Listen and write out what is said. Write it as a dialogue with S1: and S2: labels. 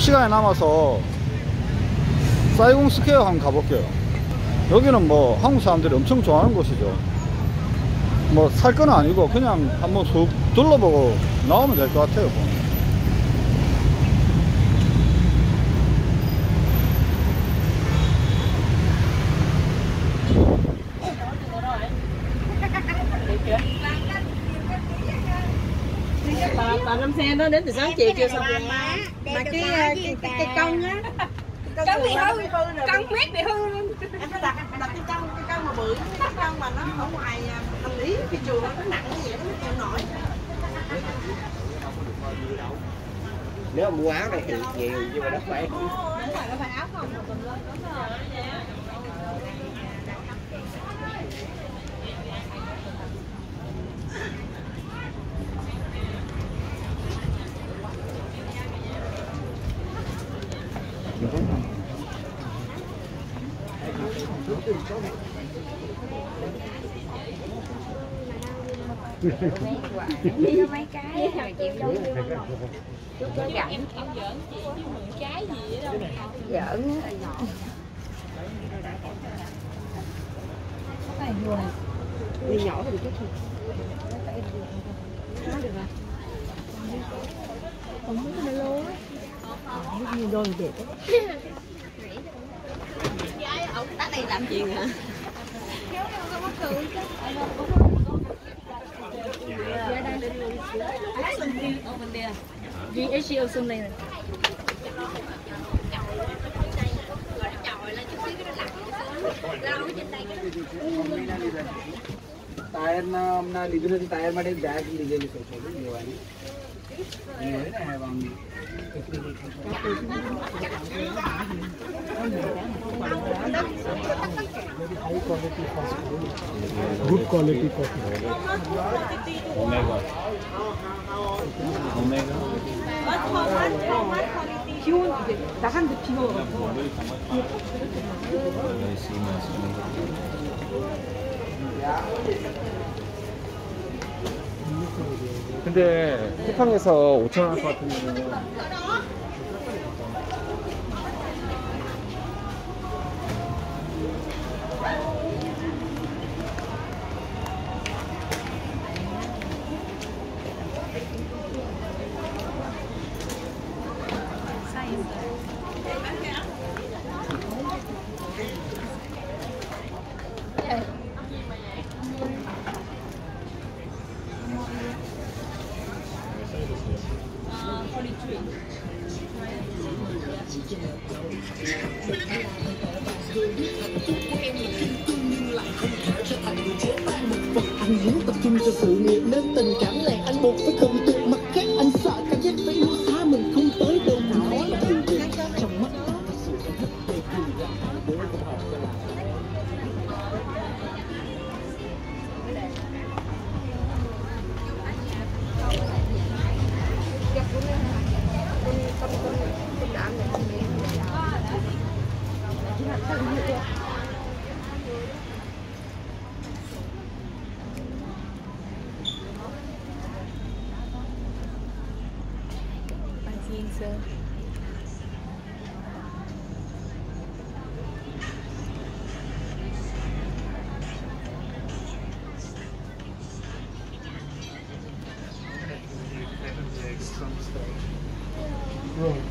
S1: 시간이 남아서 사이공 스퀘어 한번 가볼게요. 여기는 뭐 한국 사람들이 엄청 좋아하는 곳이죠. 뭐 살 건 아니고 그냥 한번 쑥 둘러보고 나오면 될 것 같아요. 보면.
S2: bà bà năm xe nó đến từ sáng chiều chưa xong
S3: Mà,
S2: mà
S3: mà
S2: cái
S3: cái
S2: cái
S3: cái
S2: cái cân á
S3: cân bị hư cân
S2: huyết bị hư luôn.
S4: Em phải đặt đặt cái cân cái cân mà bự cái cân mà nó ở ngoài hành lý cái trường nó nặng như vậy nó mới chịu nổi.
S5: Nếu mà mua áo này thì nhiều nhưng mà nó phải
S3: đi mấy cái rồi chịu vô giỡn giỡn
S4: đi nhỏ thì chút
S3: GHC làm chuyện hả
S5: Gì ấy chị ở sông này này ಟೈರ್ನ ನಾನು ಇದರಲ್ಲಿ ತಯಾರು ಮಾಡಿ bag design ಕೊಡ್ಬೋದು ನೀವಾನಿ ನೀವೇನೇ
S1: Good quality coffee.
S6: Omega. Omega.
S2: 기온 이제 나한테 비 먹어
S6: Very seamless.
S5: 근데 쿠팡에서 5천 원 같은 경
S7: anh muốn tập trung cho sự nghiệp
S1: Really?